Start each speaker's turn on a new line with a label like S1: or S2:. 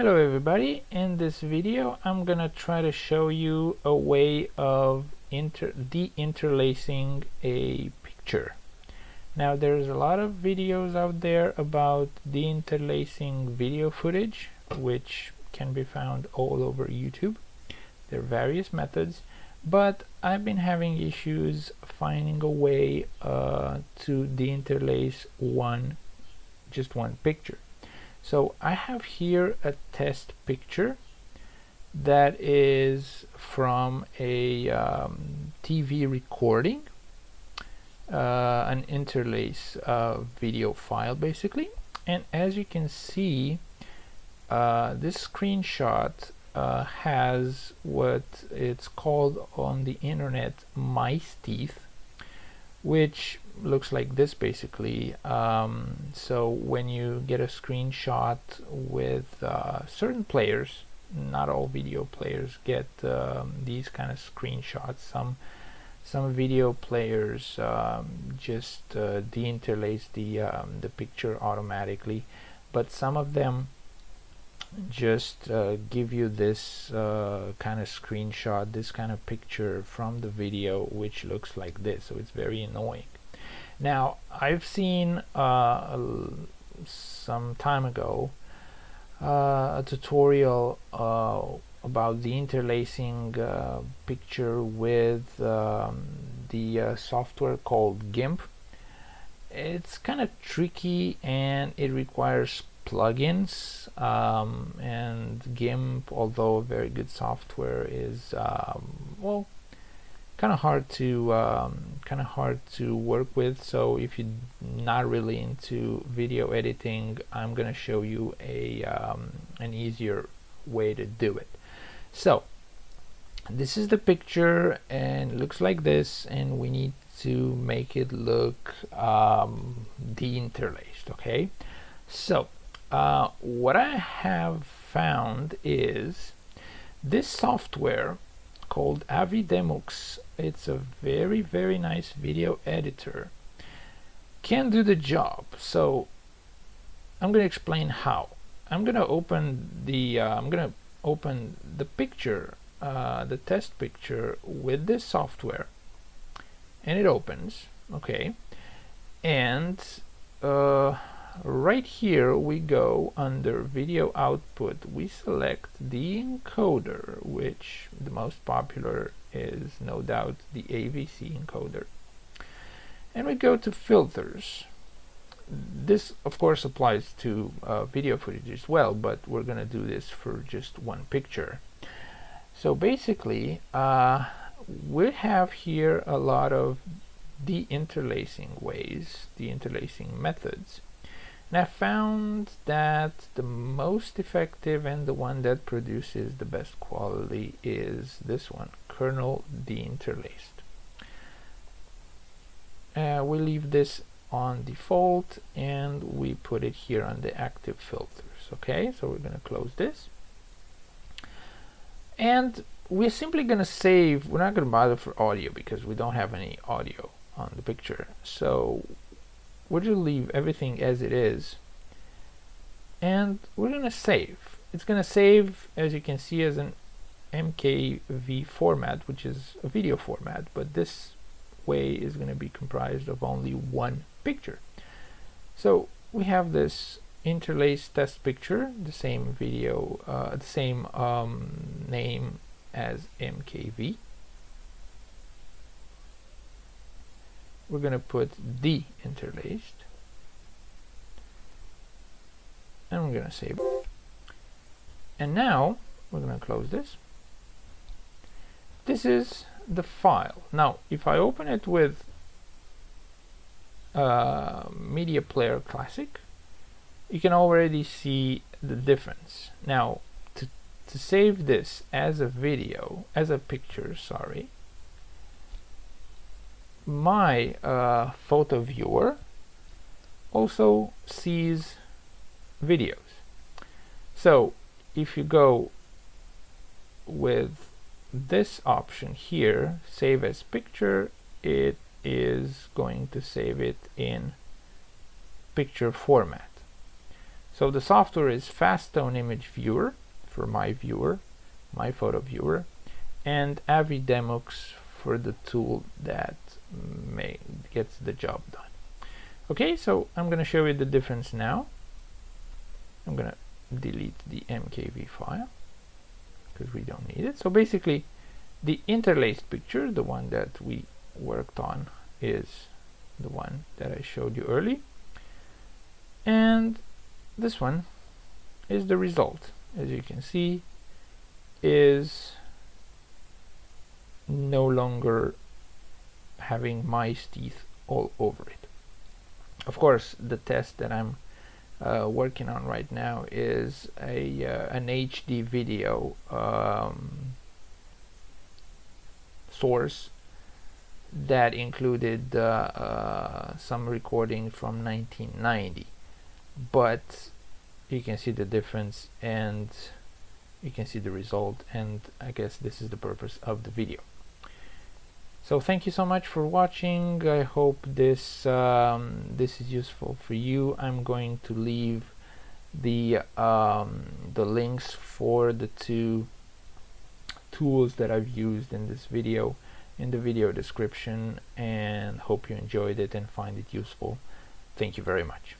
S1: Hello everybody, in this video I'm gonna try to show you a way of inter de-interlacing a picture. Now there's a lot of videos out there about de-interlacing video footage which can be found all over YouTube. There are various methods but I've been having issues finding a way uh, to de-interlace one just one picture. So I have here a test picture that is from a um, TV recording, uh, an interlace uh, video file basically. And as you can see, uh, this screenshot uh, has what it's called on the internet mice teeth, which looks like this basically. Um, so when you get a screenshot with uh, certain players not all video players get um, these kind of screenshots. Some some video players um, just uh, deinterlace the um, the picture automatically but some of them just uh, give you this uh, kind of screenshot this kind of picture from the video which looks like this so it's very annoying now, I've seen uh, some time ago uh, a tutorial uh, about the interlacing picture with um, the software called GIMP. It's kind of tricky and it requires plugins um, and GIMP, although a very good software, is um, well kind of hard to um, kind of hard to work with. So if you're not really into video editing I'm gonna show you a um, an easier way to do it. So this is the picture and looks like this and we need to make it look um, de-interlaced okay? So uh, what I have found is this software called Avidemux. It's a very, very nice video editor. Can do the job. So I'm going to explain how. I'm going to open the uh, I'm going to open the picture, uh, the test picture with this software, and it opens. Okay, and uh, right here we go under video output. We select the encoder which the most popular is no doubt the AVC encoder. And we go to filters. This of course applies to uh, video footage as well but we're gonna do this for just one picture. So basically uh, we have here a lot of de-interlacing ways de-interlacing methods and I found that the most effective and the one that produces the best quality is this one, kernel deinterlaced. Uh, we leave this on default and we put it here on the active filters. Okay, so we're going to close this. And we're simply going to save, we're not going to bother for audio because we don't have any audio on the picture. So we're to leave everything as it is and we're going to save. It's going to save as you can see as an MKV format which is a video format but this way is going to be comprised of only one picture. So we have this interlaced test picture, the same video, uh, the same um, name as MKV. We're going to put the interlaced. And we're going to save. And now we're going to close this. This is the file. Now if I open it with uh, media player classic you can already see the difference. Now to, to save this as a video as a picture sorry my uh, photo viewer also sees videos. So if you go with this option here, save as picture, it is going to save it in picture format. So the software is FastStone Image Viewer for my viewer, my photo viewer, and Avidemux for the tool that may, gets the job done. Okay, so I'm going to show you the difference now. I'm going to delete the MKV file because we don't need it. So basically, the interlaced picture, the one that we worked on, is the one that I showed you early. And this one is the result. As you can see, is no longer having mice teeth all over it. Of course, the test that I'm uh, working on right now is a uh, an HD video um, source that included uh, uh some recording from 1990 but you can see the difference and you can see the result and I guess this is the purpose of the video so thank you so much for watching. I hope this um, this is useful for you. I'm going to leave the um, the links for the two tools that I've used in this video in the video description and hope you enjoyed it and find it useful. Thank you very much